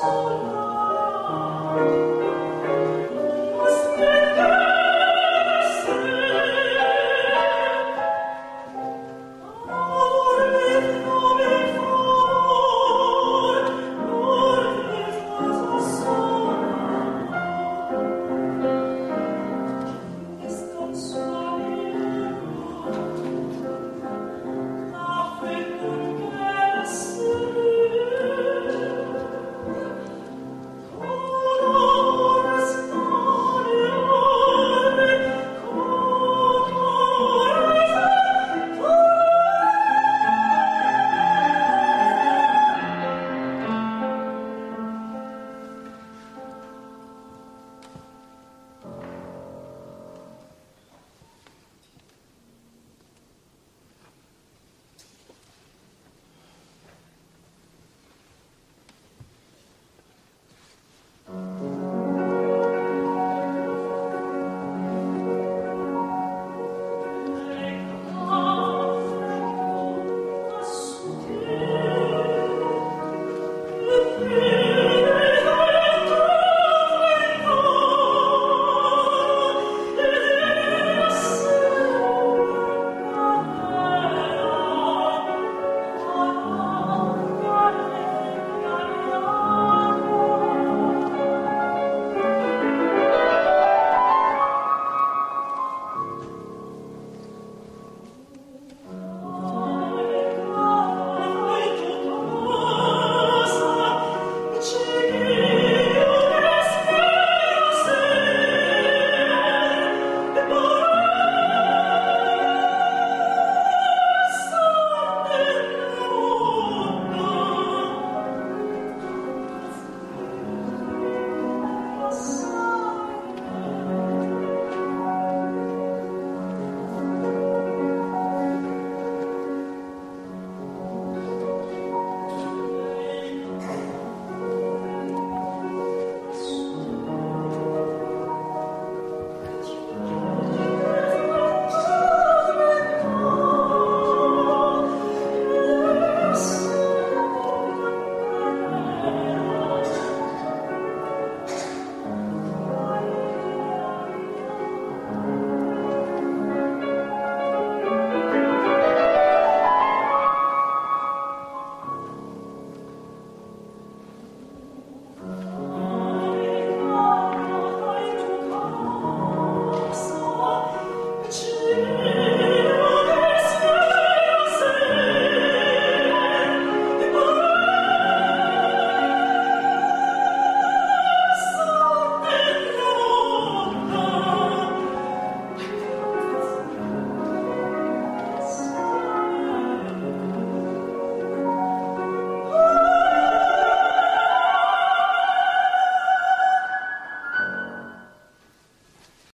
sola